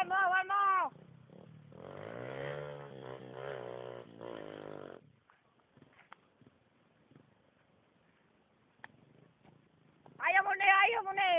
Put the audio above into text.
one more, one more. মনে